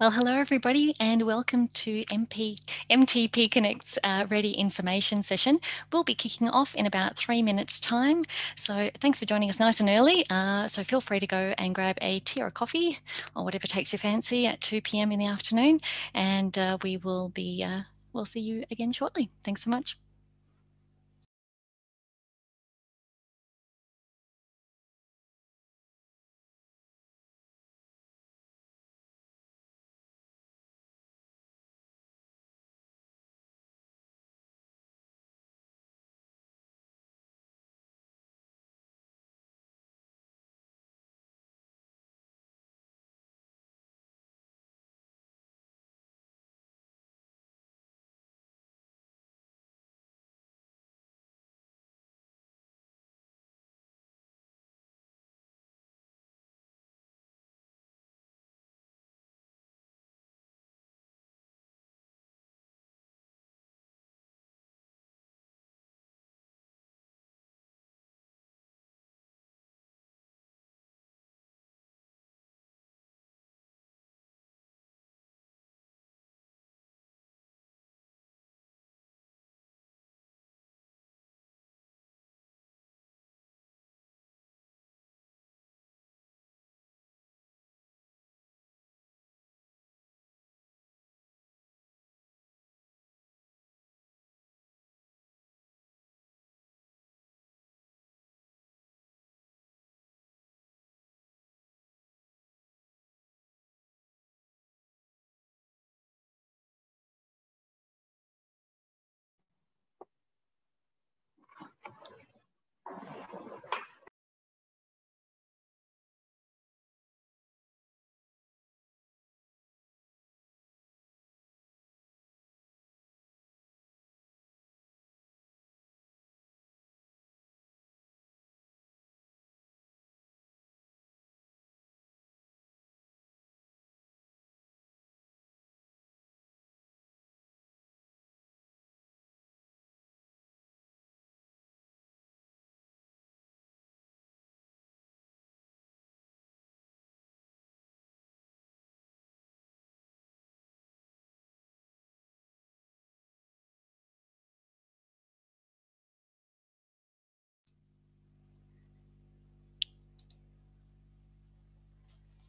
Well, hello everybody and welcome to MP, MTP Connect's uh, REDI Information session. We'll be kicking off in about three minutes time. So thanks for joining us nice and early. Uh, so feel free to go and grab a tea or a coffee or whatever takes your fancy at 2 p.m. in the afternoon. And uh, we will be, uh, we'll see you again shortly. Thanks so much.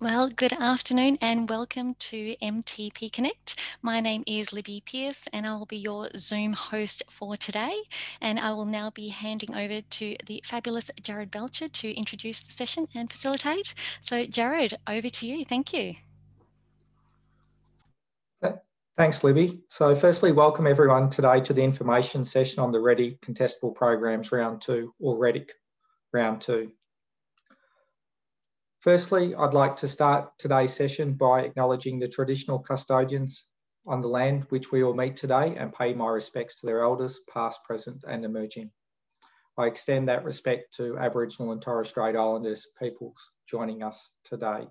Well, good afternoon and welcome to MTP Connect. My name is Libby Pierce and I will be your Zoom host for today. And I will now be handing over to the fabulous Jared Belcher to introduce the session and facilitate. So Jared, over to you. Thank you. Thanks, Libby. So firstly, welcome everyone today to the information session on the REDI Contestable Programs Round 2 or REDIC Round 2. Firstly, I'd like to start today's session by acknowledging the traditional custodians on the land which we all meet today and pay my respects to their elders, past, present and emerging. I extend that respect to Aboriginal and Torres Strait Islanders peoples joining us today.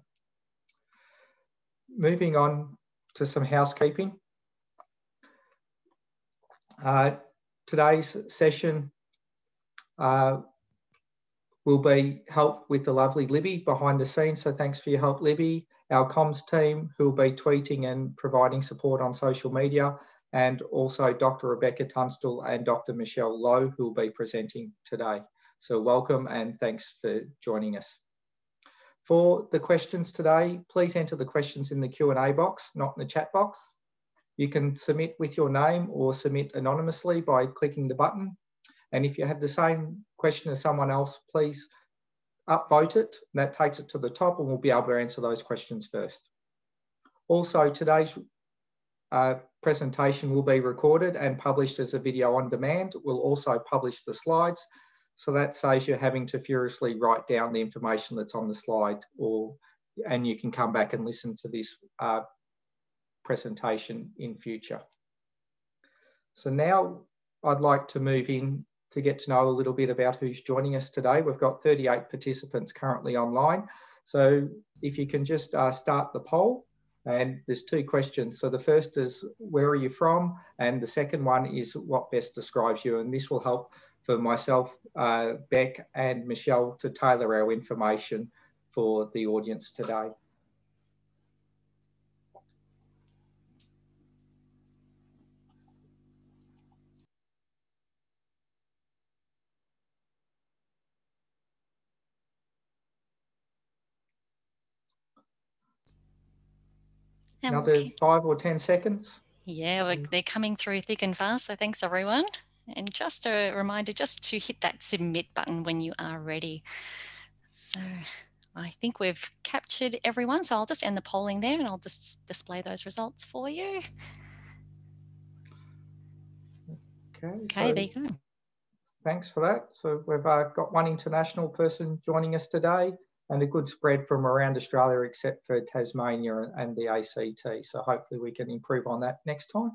Moving on to some housekeeping. Uh, today's session uh, will be help with the lovely Libby behind the scenes. So thanks for your help, Libby. Our comms team who will be tweeting and providing support on social media and also Dr. Rebecca Tunstall and Dr. Michelle Lowe who will be presenting today. So welcome and thanks for joining us. For the questions today, please enter the questions in the Q&A box, not in the chat box. You can submit with your name or submit anonymously by clicking the button and if you have the same question as someone else, please upvote it. That takes it to the top and we'll be able to answer those questions first. Also, today's uh, presentation will be recorded and published as a video on demand. We'll also publish the slides. So that saves you having to furiously write down the information that's on the slide or and you can come back and listen to this uh, presentation in future. So now I'd like to move in to get to know a little bit about who's joining us today. We've got 38 participants currently online. So if you can just uh, start the poll and there's two questions. So the first is where are you from? And the second one is what best describes you? And this will help for myself, uh, Beck and Michelle to tailor our information for the audience today. Another five or 10 seconds. Yeah, well, they're coming through thick and fast. So thanks everyone. And just a reminder just to hit that submit button when you are ready. So I think we've captured everyone. So I'll just end the polling there and I'll just display those results for you. Okay, okay so there you go. Thanks for that. So we've uh, got one international person joining us today and a good spread from around Australia except for Tasmania and the ACT. So hopefully we can improve on that next time.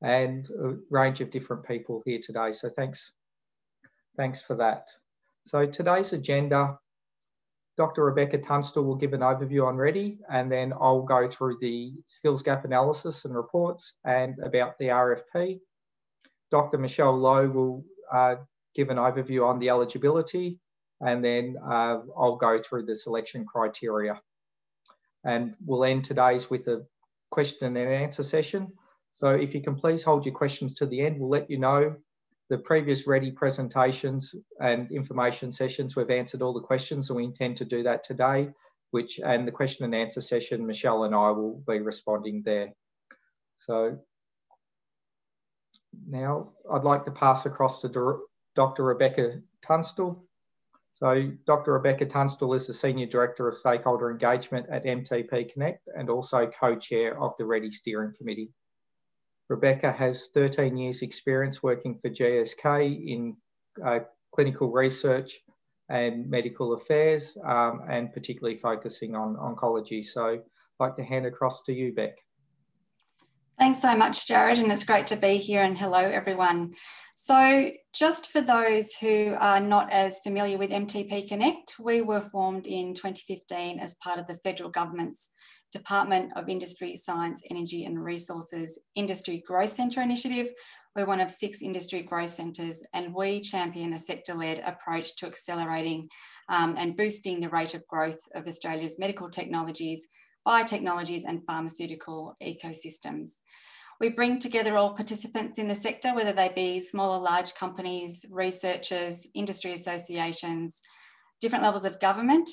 And a range of different people here today. So thanks, thanks for that. So today's agenda, Dr. Rebecca Tunstall will give an overview on REDI and then I'll go through the skills gap analysis and reports and about the RFP. Dr. Michelle Lowe will uh, give an overview on the eligibility and then uh, I'll go through the selection criteria. And we'll end today's with a question and answer session. So if you can please hold your questions to the end, we'll let you know the previous REDI presentations and information sessions, we've answered all the questions and we intend to do that today, which and the question and answer session, Michelle and I will be responding there. So now I'd like to pass across to Dr. Rebecca Tunstall. So Dr. Rebecca Tunstall is the Senior Director of Stakeholder Engagement at MTP Connect and also co-chair of the REDI Steering Committee. Rebecca has 13 years experience working for GSK in uh, clinical research and medical affairs um, and particularly focusing on oncology. So I'd like to hand across to you, Beck. Thanks so much, Jared, and it's great to be here and hello everyone. So just for those who are not as familiar with MTP Connect, we were formed in 2015 as part of the federal government's Department of Industry, Science, Energy and Resources Industry Growth Centre initiative. We're one of six industry growth centres and we champion a sector-led approach to accelerating um, and boosting the rate of growth of Australia's medical technologies, biotechnologies and pharmaceutical ecosystems. We bring together all participants in the sector, whether they be small or large companies, researchers, industry associations, different levels of government,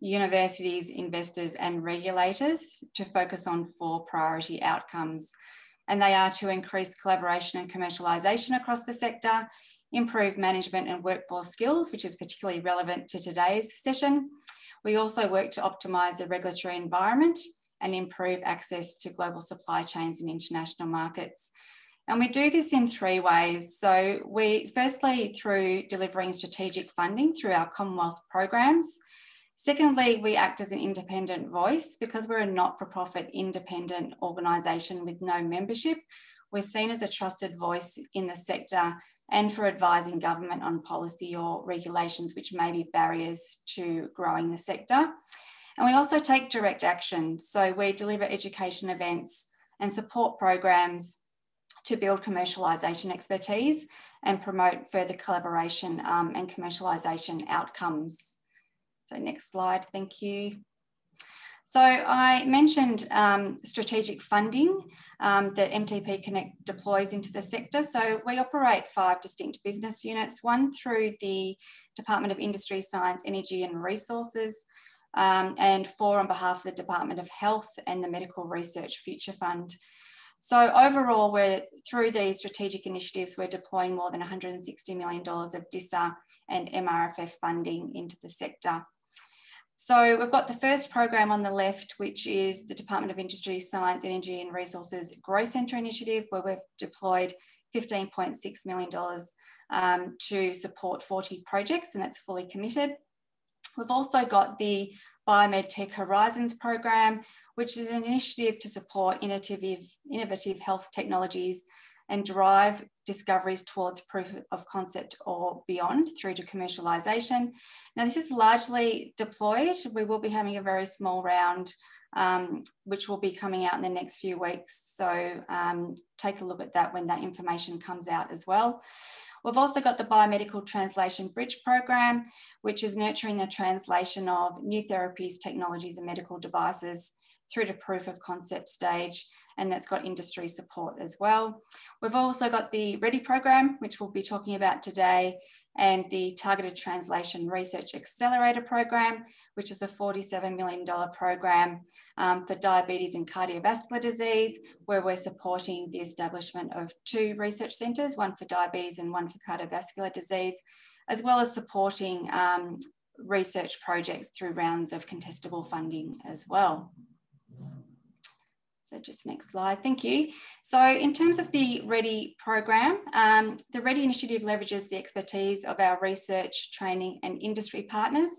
universities, investors, and regulators to focus on four priority outcomes. And they are to increase collaboration and commercialisation across the sector, improve management and workforce skills, which is particularly relevant to today's session. We also work to optimise the regulatory environment and improve access to global supply chains and international markets. And we do this in three ways. So we firstly through delivering strategic funding through our Commonwealth programs. Secondly, we act as an independent voice because we're a not-for-profit independent organisation with no membership. We're seen as a trusted voice in the sector and for advising government on policy or regulations which may be barriers to growing the sector. And we also take direct action. So we deliver education events and support programs to build commercialisation expertise and promote further collaboration um, and commercialisation outcomes. So next slide, thank you. So I mentioned um, strategic funding um, that MTP Connect deploys into the sector. So we operate five distinct business units, one through the Department of Industry, Science, Energy and Resources, um, and four on behalf of the Department of Health and the Medical Research Future Fund. So overall, we're through these strategic initiatives, we're deploying more than $160 million of DISER and MRFF funding into the sector. So we've got the first program on the left, which is the Department of Industry, Science, Energy and Resources Growth Centre Initiative, where we've deployed $15.6 million um, to support 40 projects, and that's fully committed. We've also got the Biomed Tech Horizons program, which is an initiative to support innovative, innovative health technologies and drive discoveries towards proof of concept or beyond through to commercialisation. Now, this is largely deployed. We will be having a very small round, um, which will be coming out in the next few weeks. So um, take a look at that when that information comes out as well. We've also got the Biomedical Translation Bridge Program, which is nurturing the translation of new therapies, technologies, and medical devices through to proof of concept stage. And that's got industry support as well. We've also got the REDI program, which we'll be talking about today, and the Targeted Translation Research Accelerator program, which is a $47 million program um, for diabetes and cardiovascular disease, where we're supporting the establishment of two research centres, one for diabetes and one for cardiovascular disease, as well as supporting um, research projects through rounds of contestable funding as well. So just next slide, thank you. So in terms of the REDI program, um, the REDI initiative leverages the expertise of our research, training and industry partners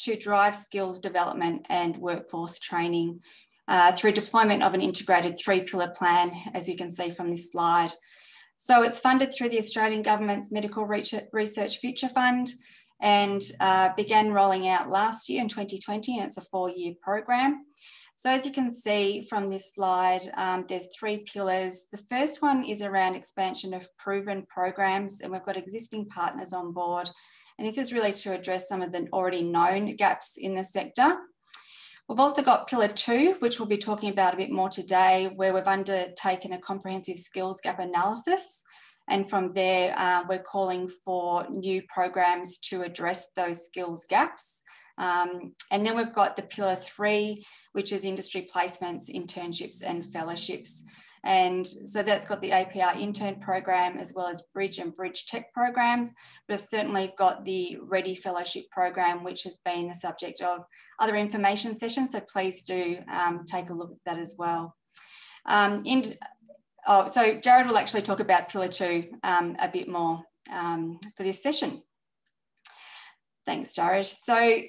to drive skills development and workforce training uh, through deployment of an integrated three pillar plan, as you can see from this slide. So it's funded through the Australian Government's Medical Research Future Fund and uh, began rolling out last year in 2020, and it's a four year program. So as you can see from this slide, um, there's three pillars. The first one is around expansion of proven programs, and we've got existing partners on board. And this is really to address some of the already known gaps in the sector. We've also got pillar two, which we'll be talking about a bit more today, where we've undertaken a comprehensive skills gap analysis. And from there, uh, we're calling for new programs to address those skills gaps. Um, and then we've got the pillar three, which is industry placements, internships, and fellowships. And so that's got the APR intern program as well as Bridge and Bridge Tech programs, but it's certainly got the REDI Fellowship program, which has been the subject of other information sessions. So please do um, take a look at that as well. Um, in, oh, so Jared will actually talk about Pillar 2 um, a bit more um, for this session. Thanks, Jared. So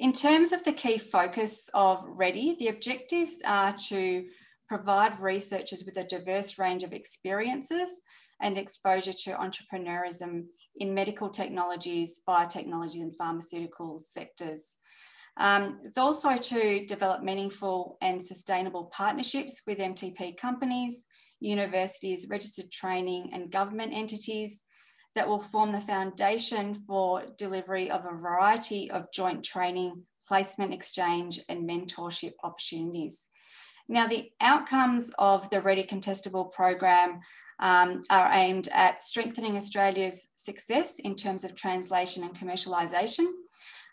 in terms of the key focus of REDI, the objectives are to provide researchers with a diverse range of experiences and exposure to entrepreneurism in medical technologies, biotechnology and pharmaceutical sectors. Um, it's also to develop meaningful and sustainable partnerships with MTP companies, universities, registered training and government entities that will form the foundation for delivery of a variety of joint training, placement exchange, and mentorship opportunities. Now, the outcomes of the REDI Contestable program um, are aimed at strengthening Australia's success in terms of translation and commercialisation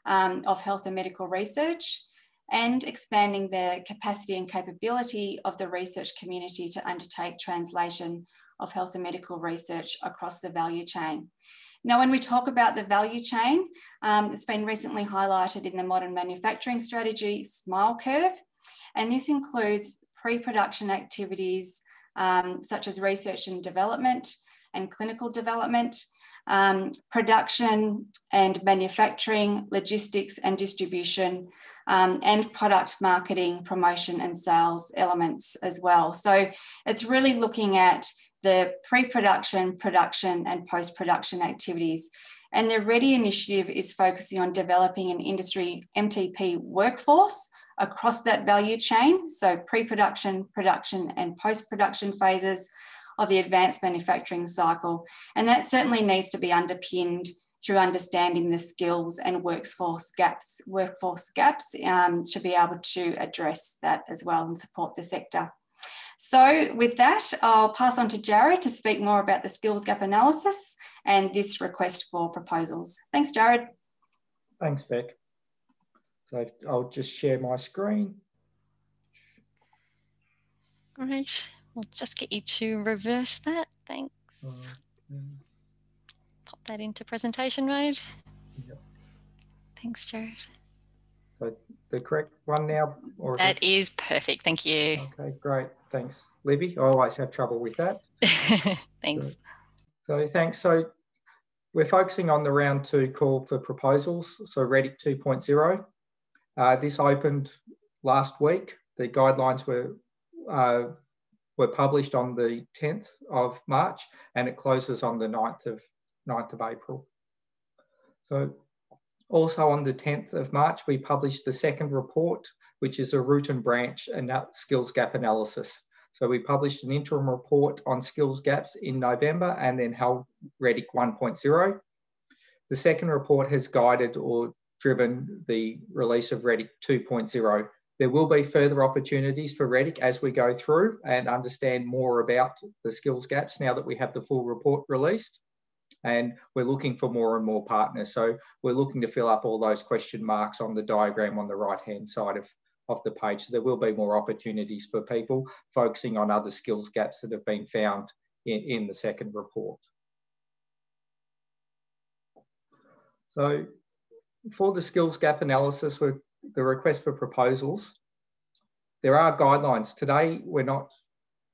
um, of health and medical research and expanding the capacity and capability of the research community to undertake translation of health and medical research across the value chain. Now, when we talk about the value chain, um, it's been recently highlighted in the modern manufacturing strategy SMILE curve, and this includes pre-production activities um, such as research and development and clinical development, um, production and manufacturing, logistics and distribution, um, and product marketing, promotion and sales elements as well. So it's really looking at the pre-production, production and post-production activities. And the REDI initiative is focusing on developing an industry MTP workforce across that value chain. So pre-production, production and post-production phases of the advanced manufacturing cycle. And that certainly needs to be underpinned through understanding the skills and workforce gaps, workforce gaps um, to be able to address that as well and support the sector. So with that, I'll pass on to Jared to speak more about the skills gap analysis and this request for proposals. Thanks, Jared. Thanks, Beck. So I'll just share my screen. Great. We'll just get you to reverse that. Thanks. Pop that into presentation mode. Yep. Thanks, Jared. So the correct one now? Or that is perfect. Thank you. Okay, great. Thanks, Libby. I always have trouble with that. thanks. So, so, thanks. So we're focusing on the round two call for proposals. So REDI 2.0. Uh, this opened last week. The guidelines were uh, were published on the 10th of March and it closes on the 9th of 9th of April. So also on the 10th of March, we published the second report, which is a root and branch and skills gap analysis. So we published an interim report on skills gaps in November and then held REDIC 1.0. The second report has guided or driven the release of REDIC 2.0 There will be further opportunities for REDIC as we go through and understand more about the skills gaps now that we have the full report released. And we're looking for more and more partners. So we're looking to fill up all those question marks on the diagram on the right-hand side of, of the page. So there will be more opportunities for people focusing on other skills gaps that have been found in, in the second report. So for the skills gap analysis, we're the request for proposals. There are guidelines. Today, we're not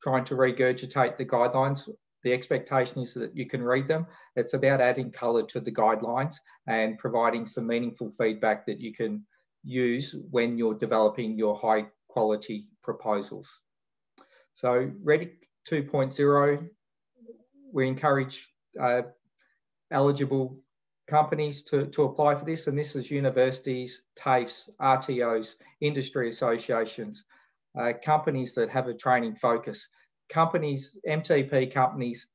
trying to regurgitate the guidelines. The expectation is that you can read them. It's about adding colour to the guidelines and providing some meaningful feedback that you can use when you're developing your high quality proposals. So REDIC 2.0, we encourage uh, eligible companies to, to apply for this, and this is universities, TAFEs, RTOs, industry associations, uh, companies that have a training focus, companies, MTP companies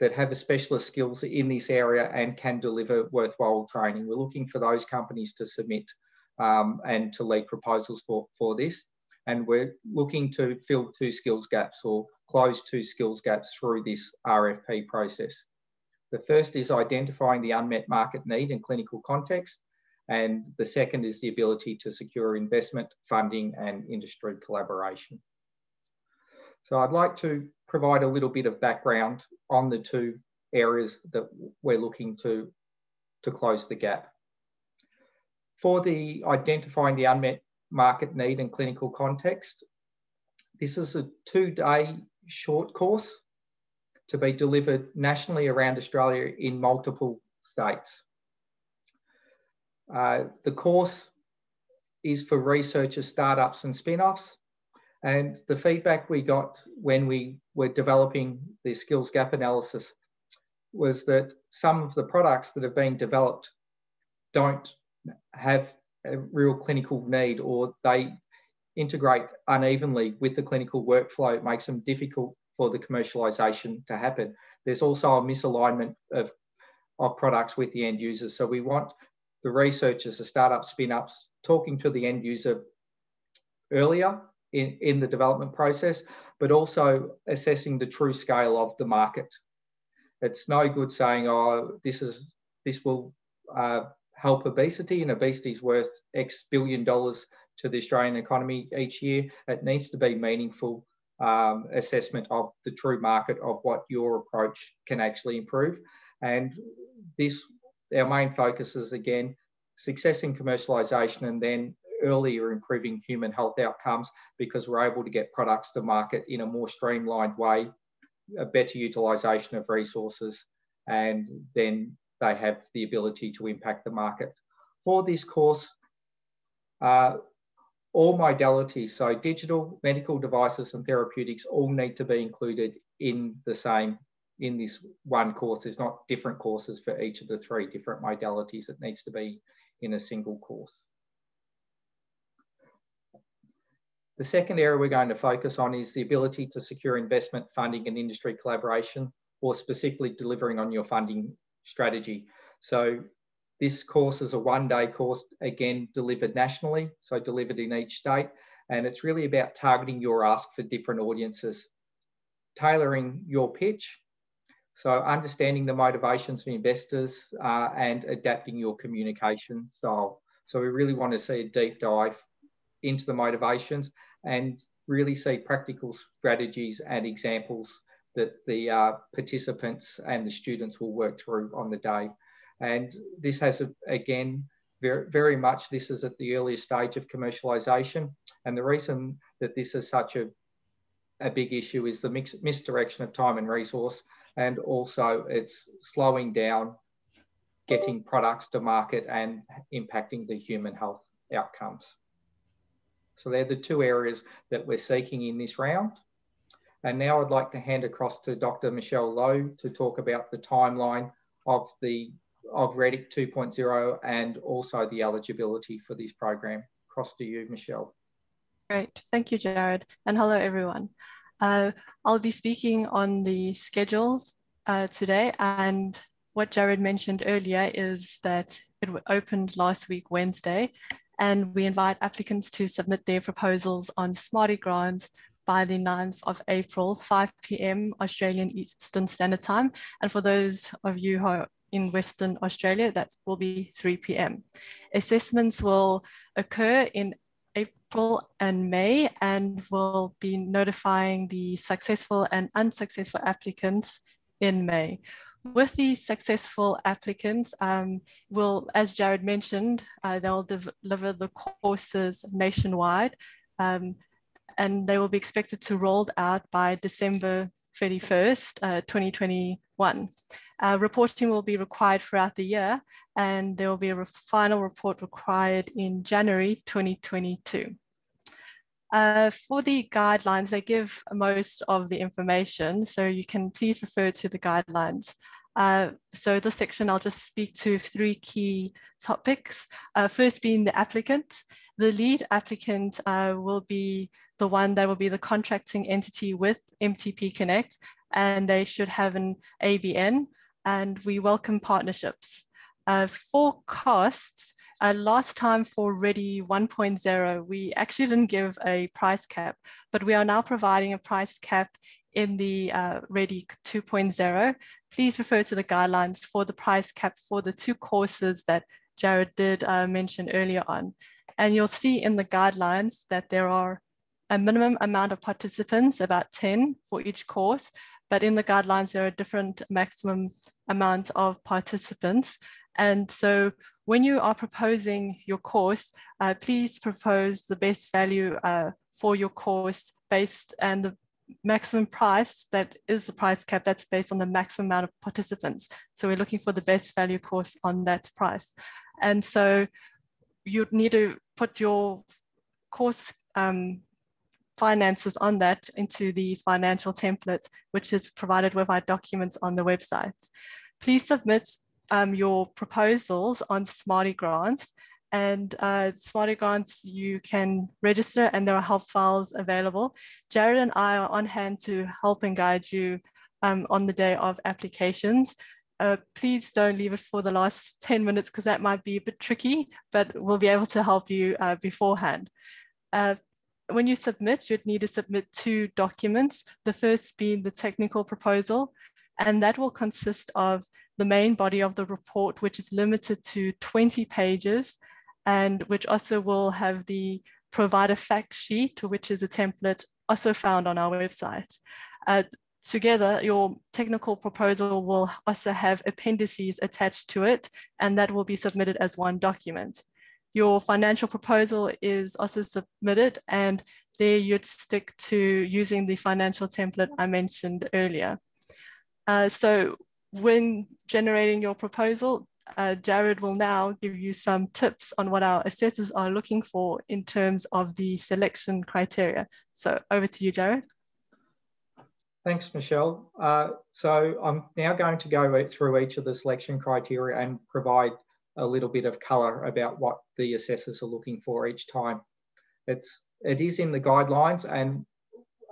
that have a specialist skills in this area and can deliver worthwhile training. We're looking for those companies to submit um, and to lead proposals for, for this. And we're looking to fill two skills gaps or close two skills gaps through this RFP process. The first is identifying the unmet market need in clinical context. And the second is the ability to secure investment, funding, and industry collaboration. So I'd like to provide a little bit of background on the two areas that we're looking to, to close the gap. For the identifying the unmet market need and clinical context, this is a two-day short course to be delivered nationally around Australia in multiple states. Uh, the course is for researchers, startups and spin-offs. And the feedback we got when we were developing the skills gap analysis was that some of the products that have been developed don't have a real clinical need or they integrate unevenly with the clinical workflow. It makes them difficult for the commercialization to happen. There's also a misalignment of, of products with the end users. So we want the researchers, the startup spin-ups, talking to the end user earlier in, in the development process, but also assessing the true scale of the market. It's no good saying, oh, this is this will uh, help obesity and obesity is worth X billion dollars to the Australian economy each year. It needs to be meaningful um, assessment of the true market of what your approach can actually improve. And this, our main focus is again, success in commercialization and then earlier improving human health outcomes because we're able to get products to market in a more streamlined way, a better utilization of resources, and then they have the ability to impact the market. For this course, uh, all modalities, so digital, medical devices and therapeutics all need to be included in the same, in this one course. There's not different courses for each of the three different modalities. It needs to be in a single course. The second area we're going to focus on is the ability to secure investment, funding and industry collaboration, or specifically delivering on your funding strategy. So this course is a one day course, again, delivered nationally, so delivered in each state. And it's really about targeting your ask for different audiences, tailoring your pitch. So understanding the motivations of investors uh, and adapting your communication style. So we really want to see a deep dive into the motivations and really see practical strategies and examples that the uh, participants and the students will work through on the day. And this has, a, again, very, very much this is at the earliest stage of commercialisation. And the reason that this is such a, a big issue is the mix, misdirection of time and resource. And also it's slowing down getting products to market and impacting the human health outcomes. So they're the two areas that we're seeking in this round. And now I'd like to hand across to Dr. Michelle Lowe to talk about the timeline of the of REDIC 2.0 and also the eligibility for this program. Across to you, Michelle. Great, thank you, Jared. And hello, everyone. Uh, I'll be speaking on the schedules uh, today. And what Jared mentioned earlier is that it opened last week, Wednesday, and we invite applicants to submit their proposals on Smarty Grants by the 9th of April, 5 p.m. Australian Eastern Standard Time. And for those of you who are in Western Australia, that will be 3 p.m. Assessments will occur in April and May and will be notifying the successful and unsuccessful applicants in May. With these successful applicants, um, will, as Jared mentioned, uh, they'll deliver the courses nationwide um, and they will be expected to roll out by December 31st, uh, 2021. Uh, reporting will be required throughout the year and there will be a final report required in January 2022. Uh, for the guidelines, they give most of the information, so you can please refer to the guidelines. Uh, so this section, I'll just speak to three key topics. Uh, first being the applicant. The lead applicant uh, will be the one that will be the contracting entity with MTP Connect, and they should have an ABN, and we welcome partnerships. Uh, for costs, uh, last time for REDI 1.0, we actually didn't give a price cap, but we are now providing a price cap in the uh, REDI 2.0. Please refer to the guidelines for the price cap for the two courses that Jared did uh, mention earlier on. And you'll see in the guidelines that there are a minimum amount of participants, about 10 for each course, but in the guidelines, there are different maximum amounts of participants. And so when you are proposing your course, uh, please propose the best value uh, for your course based and the maximum price that is the price cap that's based on the maximum amount of participants. So we're looking for the best value course on that price. And so you'd need to put your course um, finances on that into the financial template, which is provided with our documents on the website. Please submit um, your proposals on Smarty Grants. And uh, Grants, you can register and there are help files available. Jared and I are on hand to help and guide you um, on the day of applications. Uh, please don't leave it for the last 10 minutes because that might be a bit tricky, but we'll be able to help you uh, beforehand. Uh, when you submit, you'd need to submit two documents. The first being the technical proposal, and that will consist of the main body of the report, which is limited to 20 pages, and which also will have the provider fact sheet, which is a template also found on our website. Uh, together, your technical proposal will also have appendices attached to it, and that will be submitted as one document. Your financial proposal is also submitted, and there you'd stick to using the financial template I mentioned earlier. Uh, so when generating your proposal, uh, Jared will now give you some tips on what our assessors are looking for in terms of the selection criteria. So over to you, Jared. Thanks, Michelle. Uh, so I'm now going to go through each of the selection criteria and provide a little bit of colour about what the assessors are looking for each time. It's, it is in the guidelines and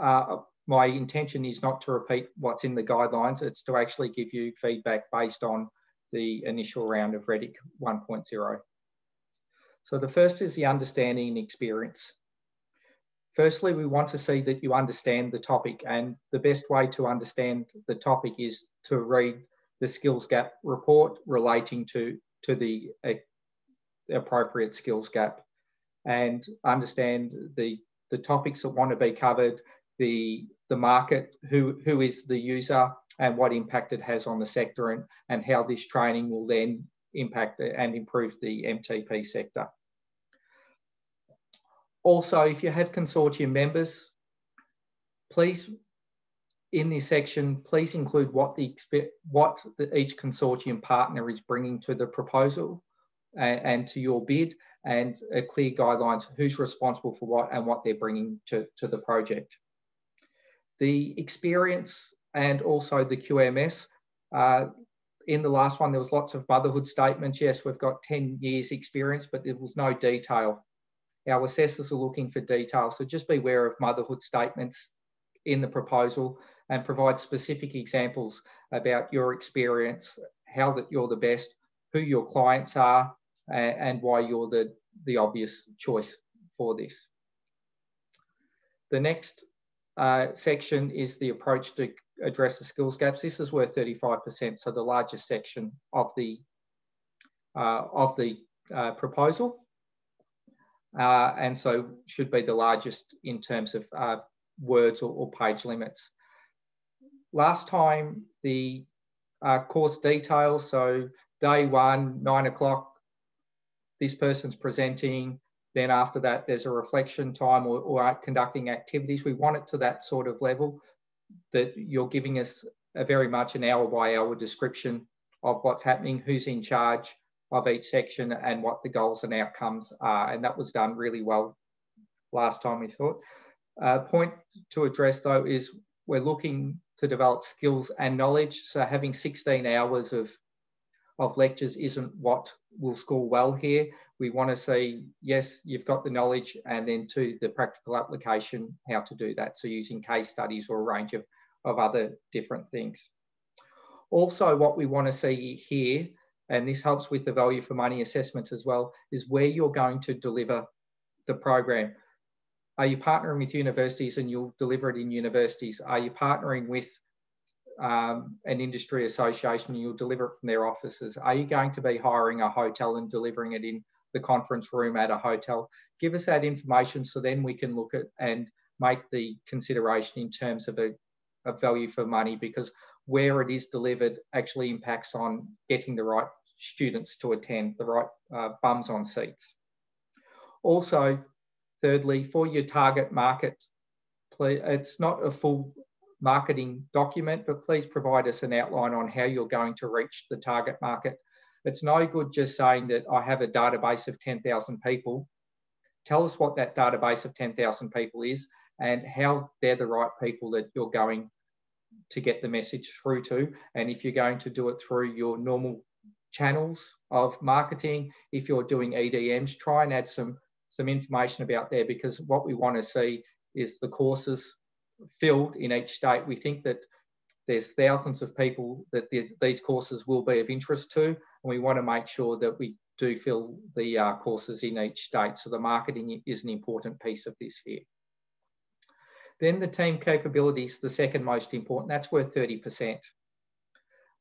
uh, my intention is not to repeat what's in the guidelines, it's to actually give you feedback based on the initial round of REDIC 1.0. So the first is the understanding and experience. Firstly, we want to see that you understand the topic and the best way to understand the topic is to read the skills gap report relating to, to the uh, appropriate skills gap and understand the, the topics that want to be covered the the market, who who is the user, and what impact it has on the sector, and and how this training will then impact and improve the MTP sector. Also, if you have consortium members, please in this section, please include what the what the, each consortium partner is bringing to the proposal and, and, to your bid, and a clear guidelines who's responsible for what and what they're bringing to, to the project the experience and also the QMS. Uh, in the last one, there was lots of motherhood statements. Yes, we've got 10 years experience, but there was no detail. Our assessors are looking for detail. So just be aware of motherhood statements in the proposal and provide specific examples about your experience, how that you're the best, who your clients are, and why you're the, the obvious choice for this. The next uh, section is the approach to address the skills gaps. This is worth 35%, so the largest section of the, uh, of the uh, proposal. Uh, and so should be the largest in terms of uh, words or, or, page limits. Last time, the course details, so day one, nine o'clock, this person's presenting, then after that, there's a reflection time or, or conducting activities. We want it to that sort of level that you're giving us a very much an hour by hour description of what's happening, who's in charge of each section and what the goals and outcomes are. And that was done really well last time we thought. Uh, point to address though is we're looking to develop skills and knowledge. So having 16 hours of of lectures isn't what will score well here. We want to see, yes, you've got the knowledge and then to the practical application, how to do that. So using case studies or a range of, of other different things. Also, what we want to see here, and this helps with the value for money assessments as well, is where you're going to deliver the program. Are you partnering with universities and you'll deliver it in universities? Are you partnering with um, an industry association, and you'll deliver it from their offices. Are you going to be hiring a hotel and delivering it in the conference room at a hotel? Give us that information so then we can look at and make the consideration in terms of a, a value for money because where it is delivered actually impacts on getting the right students to attend, the right uh, bums on seats. Also, thirdly, for your target market, please it's not a full marketing document, but please provide us an outline on how you're going to reach the target market. It's no good just saying that I have a database of 10,000 people. Tell us what that database of 10,000 people is and how they're the right people that you're going to get the message through to. And if you're going to do it through your normal channels of marketing, if you're doing EDMs, try and add some, some information about there because what we want to see is the courses filled in each state. We think that there's thousands of people that these courses will be of interest to, and we want to make sure that we do fill the uh, courses in each state. So the marketing is an important piece of this here. Then the team capabilities, the second most important, that's worth 30%.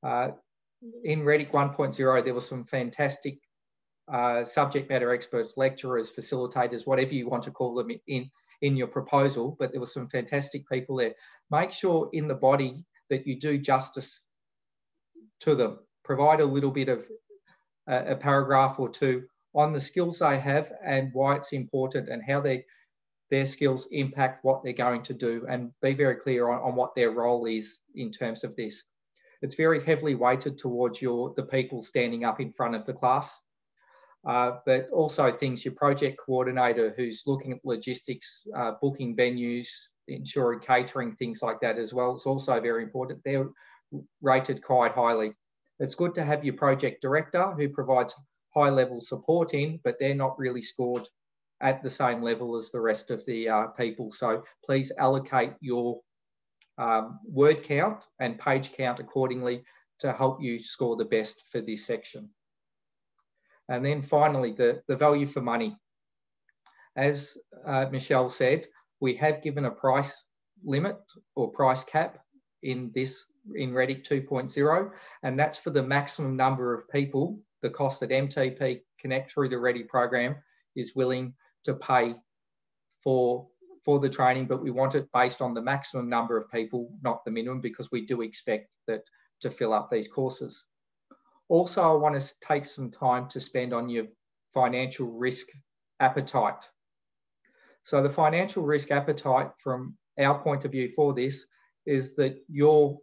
Uh, in REDIC 1.0, there were some fantastic uh, subject matter experts, lecturers, facilitators, whatever you want to call them in, in your proposal, but there were some fantastic people there. Make sure in the body that you do justice to them. Provide a little bit of a, a paragraph or two on the skills they have and why it's important and how they their skills impact what they're going to do and be very clear on, on what their role is in terms of this. It's very heavily weighted towards your the people standing up in front of the class uh, but also things your project coordinator who's looking at logistics, uh, booking venues, ensuring catering, things like that as well. It's also very important. They're rated quite highly. It's good to have your project director who provides high level support in, but they're not really scored at the same level as the rest of the uh, people. So please allocate your um, word count and page count accordingly to help you score the best for this section. And then finally, the, the value for money. As uh, Michelle said, we have given a price limit or price cap in this in REDIC 2.0, and that's for the maximum number of people, the cost that MTP Connect through the REDI program is willing to pay for, for the training, but we want it based on the maximum number of people, not the minimum, because we do expect that to fill up these courses. Also, I want to take some time to spend on your financial risk appetite. So the financial risk appetite from our point of view for this is that your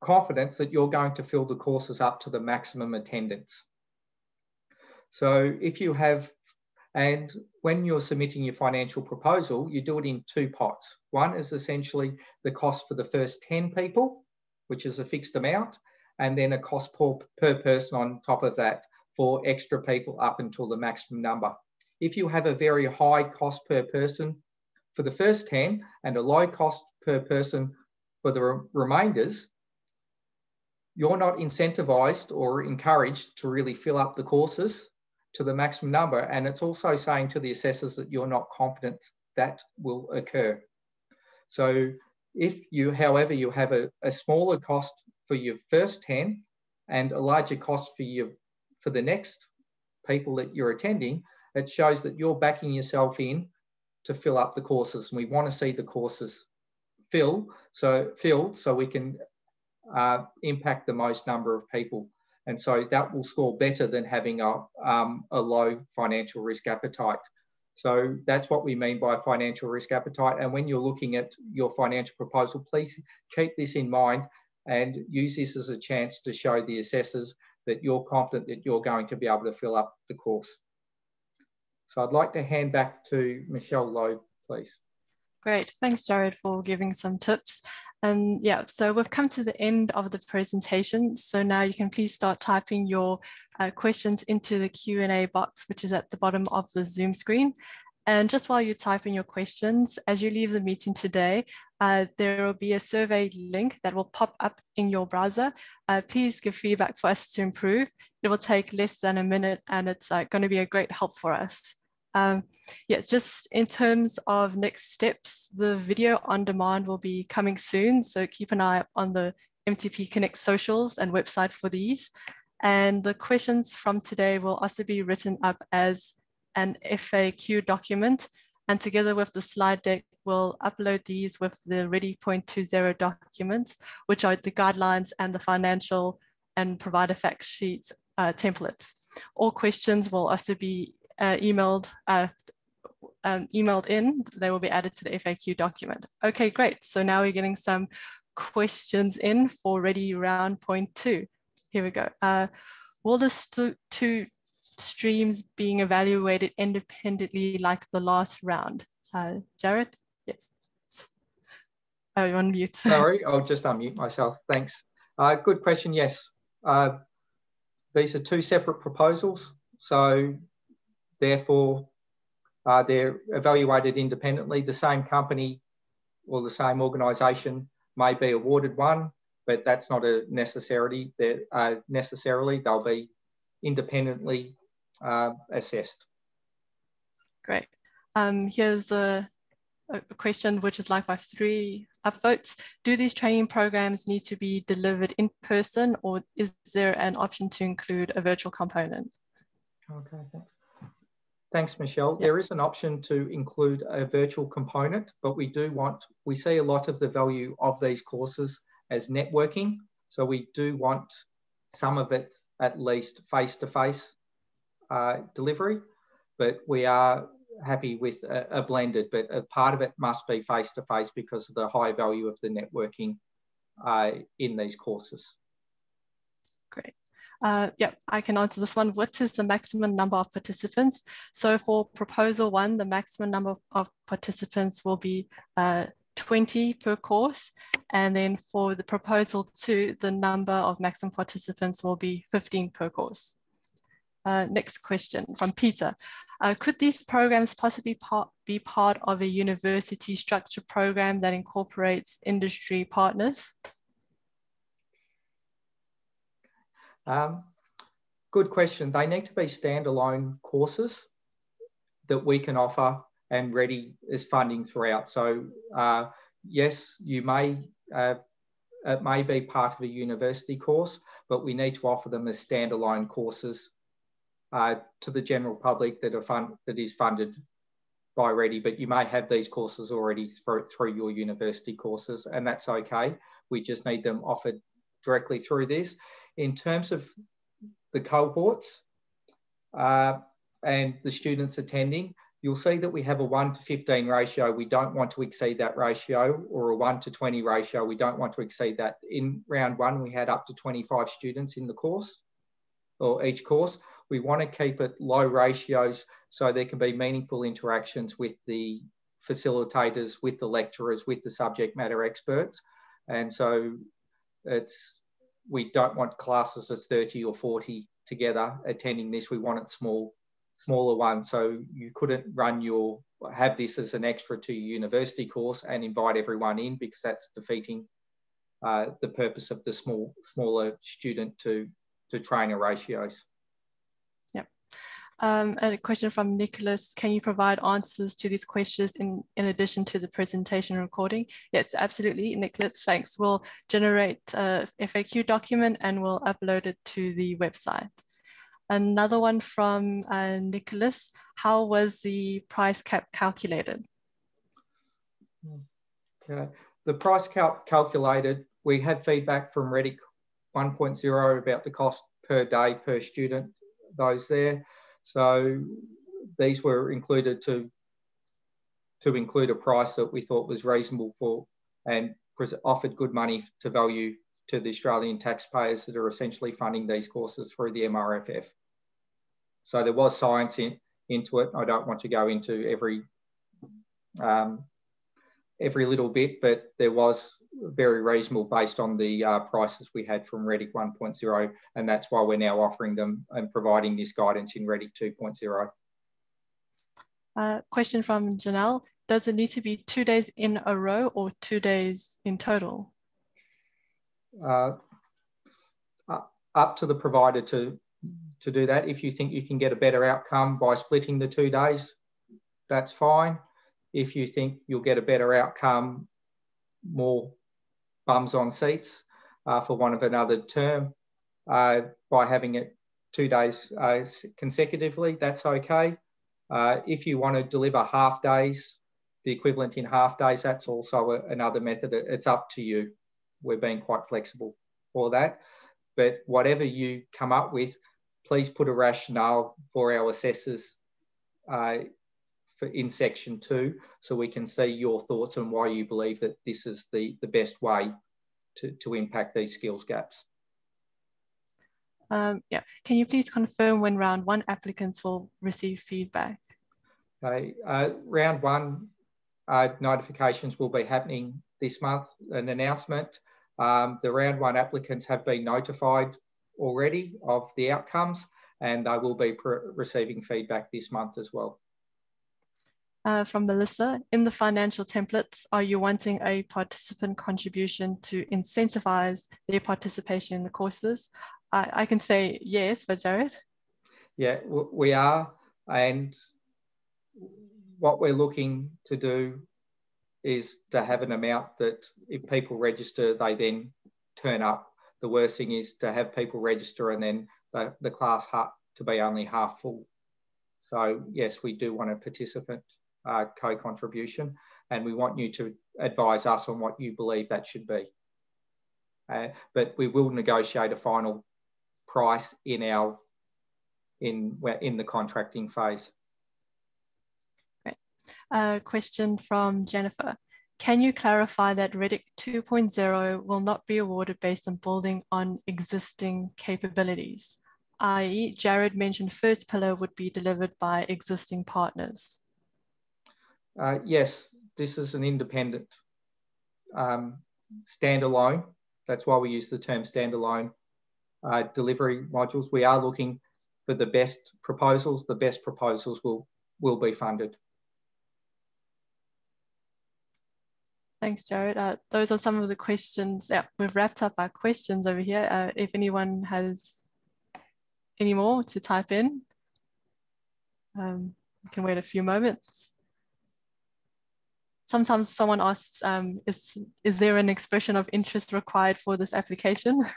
confidence that you're going to fill the courses up to the maximum attendance. So if you have, and when you're submitting your financial proposal, you do it in two pots. One is essentially the cost for the first 10 people, which is a fixed amount and then a cost per, per person on top of that for extra people up until the maximum number. If you have a very high cost per person for the first 10 and a low cost per person for the re remainders, you're not incentivized or encouraged to really fill up the courses to the maximum number. And it's also saying to the assessors that you're not confident that will occur. So if you, however, you have a, a smaller cost for your first 10 and a larger cost for your for the next people that you're attending, it shows that you're backing yourself in to fill up the courses. And we want to see the courses fill so filled so we can uh, impact the most number of people. And so that will score better than having a, um, a low financial risk appetite. So that's what we mean by financial risk appetite. And when you're looking at your financial proposal, please keep this in mind and use this as a chance to show the assessors that you're confident that you're going to be able to fill up the course. So I'd like to hand back to Michelle Loeb, please. Great, thanks Jared for giving some tips. And yeah, so we've come to the end of the presentation. So now you can please start typing your uh, questions into the Q&A box, which is at the bottom of the Zoom screen. And just while you're typing your questions, as you leave the meeting today, uh, there will be a survey link that will pop up in your browser. Uh, please give feedback for us to improve. It will take less than a minute and it's uh, going to be a great help for us. Um, yes, just in terms of next steps, the video on demand will be coming soon. So keep an eye on the MTP Connect socials and website for these. And the questions from today will also be written up as an FAQ document. And together with the slide deck, we'll upload these with the REDI Ready.20 documents, which are the guidelines and the financial and provider fact sheets uh, templates. All questions will also be uh, emailed uh, um, emailed in, they will be added to the FAQ document. Okay, great. So now we're getting some questions in for REDI round point two. Here we go. Uh, will the two streams being evaluated independently like the last round? Uh, Jared? Yes. Oh, you're on mute. Sorry, I'll just unmute myself. Thanks. Uh, good question. Yes. Uh, these are two separate proposals. So Therefore, uh, they're evaluated independently. The same company or the same organisation may be awarded one, but that's not a necessarily. They're, uh, necessarily, they'll be independently uh, assessed. Great. Um, here's a, a, question which is like my three upvotes. Do these training programs need to be delivered in person or is there an option to include a virtual component? Okay, thanks. Thanks, Michelle. Yep. There is an option to include a virtual component, but we do want, we see a lot of the value of these courses as networking. So we do want some of it at least face-to-face uh, delivery, but we are happy with a, a, blended, but a part of it must be face-to-face because of the high value of the networking uh, in these courses. Great. Uh, I can answer this one. What is the maximum number of participants? So for proposal one, the maximum number of participants will be uh, 20 per course. And then for the proposal two, the number of maximum participants will be 15 per course. Uh, next question from Peter. Uh, could these programs possibly be part of a university structure program that incorporates industry partners? Um, good question. They need to be standalone courses that we can offer and REDI as funding throughout. So uh, yes, you may, uh, it may be part of a university course, but we need to offer them as standalone courses uh, to the general public that are fund, that is funded by REDI, but you may have these courses already through, through your university courses and that's okay. We just need them offered directly through this. In terms of the cohorts uh, and the students attending, you'll see that we have a 1 to 15 ratio. We don't want to exceed that ratio or a 1 to 20 ratio. We don't want to exceed that. In round one, we had up to 25 students in the course or each course. We want to keep it low ratios so there can be meaningful interactions with the facilitators, with the lecturers, with the subject matter experts. And so it's we don't want classes of 30 or 40 together attending this. We want it small, smaller one. So you couldn't run your have this as an extra to your university course and invite everyone in because that's defeating uh, the purpose of the small smaller student to to trainer ratios. Um, a question from Nicholas, can you provide answers to these questions in, in addition to the presentation recording? Yes, absolutely, Nicholas, thanks. We'll generate a FAQ document and we'll upload it to the website. Another one from uh, Nicholas, how was the price cap calculated? Okay, the price cap calculated, we had feedback from REDIC 1.0 about the cost per day per student, those there. So these were included to, to include a price that we thought was reasonable for and offered good money to value to the Australian taxpayers that are essentially funding these courses through the MRFF. So there was science in, into it. I don't want to go into every um, every little bit, but there was very reasonable based on the uh, prices we had from REDIC 1.0, and that's why we're now offering them and providing this guidance in REDIC 2.0. Uh, question from Janelle. Does it need to be two days in a row or two days in total? Uh, up to the provider to, to do that. If you think you can get a better outcome by splitting the two days, that's fine. If you think you'll get a better outcome, more bums on seats, uh, for one of another term, uh, by having it two days uh, consecutively, that's okay. Uh, if you want to deliver half days, the equivalent in half days, that's also a, another method. It's up to you. We're being quite flexible for that. But whatever you come up with, please put a rationale for our assessors uh, for in section two, so we can see your thoughts and why you believe that this is the, the best way to, to impact these skills gaps. Um, yeah, can you please confirm when round one applicants will receive feedback? Okay, uh, round one uh, notifications will be happening this month, an announcement. Um, the round one applicants have been notified already of the outcomes and they will be receiving feedback this month as well uh, from Melissa. In the financial templates, are you wanting a participant contribution to incentivize their participation in the courses? I, I can say yes, but Jared? Yeah, we are. And what we're looking to do is to have an amount that if people register, they then turn up. The worst thing is to have people register and then the, the class to be only half full. So yes, we do want a participant uh, co-contribution, and we want you to advise us on what you believe that should be. Uh, but we will negotiate a final price in our in in the contracting phase. Great. Uh, question from Jennifer. Can you clarify that REDIC 2.0 will not be awarded based on building on existing capabilities? i.e. Jared mentioned first pillar would be delivered by existing partners. Uh, yes, this is an independent um, standalone. That's why we use the term standalone uh, delivery modules. We are looking for the best proposals. The best proposals will, will be funded. Thanks, Jared. Uh, those are some of the questions. Yeah, we've wrapped up our questions over here. Uh, if anyone has any more to type in, um, we can wait a few moments sometimes someone asks, um, is, is there an expression of interest required for this application?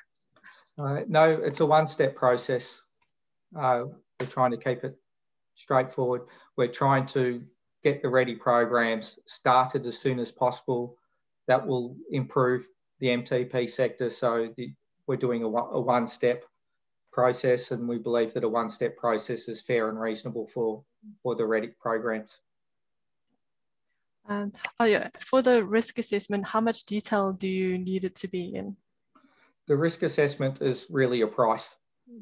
Uh, no, it's a one-step process. Uh, we're trying to keep it straightforward. We're trying to get the REDI programs started as soon as possible. That will improve the MTP sector. So the, we're doing a, a one-step process and we believe that a one-step process is fair and reasonable for, for the REDI programs. And oh yeah, for the risk assessment, how much detail do you need it to be in? The risk assessment is really a price.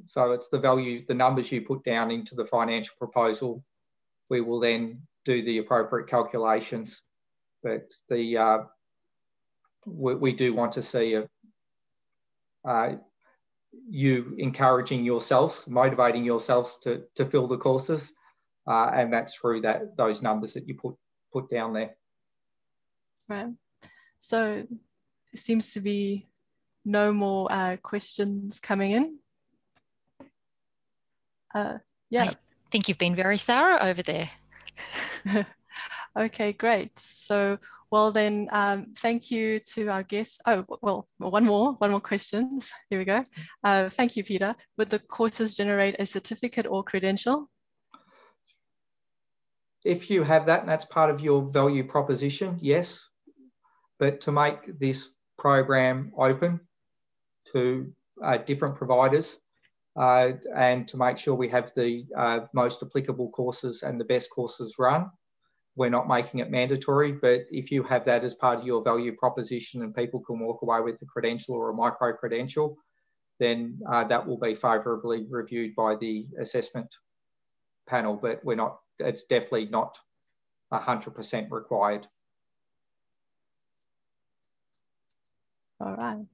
So it's the value, the numbers you put down into the financial proposal. We will then do the appropriate calculations. But the uh, we, we, do want to see a, uh, you encouraging yourselves, motivating yourselves to, to fill the courses. Uh, and that's through that those numbers that you put put down there. Right. So it seems to be no more uh, questions coming in. Uh, yeah. I think you've been very thorough over there. okay, great. So, well then, um, thank you to our guests. Oh, well, one more, one more questions. Here we go. Uh, thank you, Peter. Would the courses generate a certificate or credential? If you have that and that's part of your value proposition, yes. But to make this program open to uh, different providers, uh, and to make sure we have the uh, most applicable courses and the best courses run. We're not making it mandatory, but if you have that as part of your value proposition and people can walk away with a credential or a micro credential, then uh, that will be favourably reviewed by the assessment panel. But we're not, it's definitely not 100% required. All right.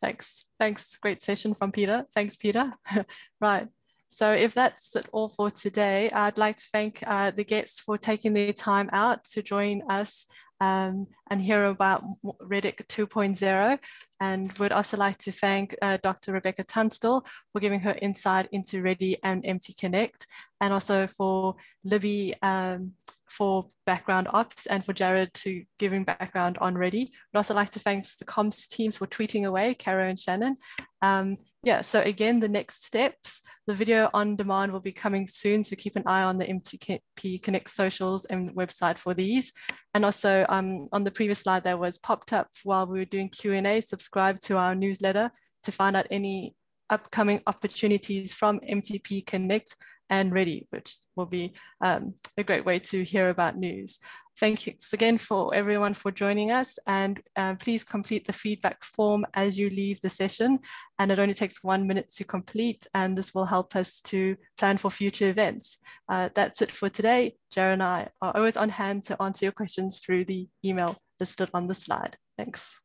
Thanks. Thanks. Great session from Peter. Thanks, Peter. right. So if that's it all for today, I'd like to thank uh, the guests for taking their time out to join us um, and hear about REDIC 2.0. And would also like to thank uh, Dr. Rebecca Tunstall for giving her insight into REDI and MTP Connect, and also for Libby um, for background ops and for Jared to giving background on REDI. I'd also like to thank the comms teams for tweeting away, Caro and Shannon. Um, yeah, so again, the next steps, the video on demand will be coming soon, so keep an eye on the MTP Connect socials and website for these. And also um, on the previous slide that was popped up while we were doing Q&A, subscribe to our newsletter to find out any upcoming opportunities from MTP Connect and REDI, which will be um, a great way to hear about news. Thanks again for everyone for joining us and uh, please complete the feedback form as you leave the session and it only takes one minute to complete and this will help us to plan for future events. Uh, that's it for today. Jared and I are always on hand to answer your questions through the email listed on the slide. Thanks.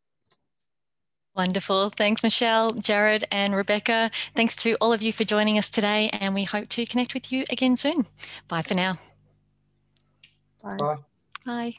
Wonderful. Thanks, Michelle, Jared, and Rebecca. Thanks to all of you for joining us today, and we hope to connect with you again soon. Bye for now. Bye. Bye. Bye.